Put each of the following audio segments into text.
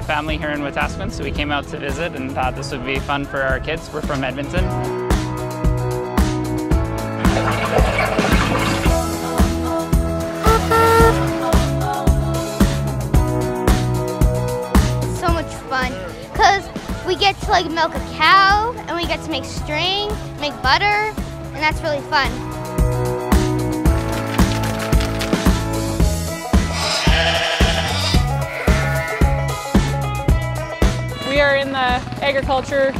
have family here in Wetaskiwin, so we came out to visit and thought this would be fun for our kids. We're from Edmonton. so much fun because we get to like milk a cow and we get to make string, make butter, and that's really fun. In the agriculture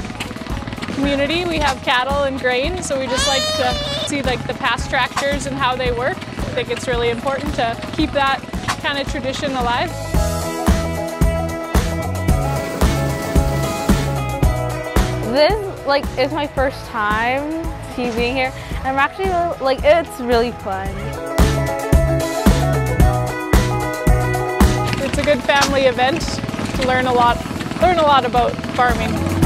community. We have cattle and grain, so we just like to see like the past tractors and how they work. I think it's really important to keep that kind of tradition alive. This like is my first time being here. I'm actually like it's really fun. It's a good family event to learn a lot learn a lot about farming.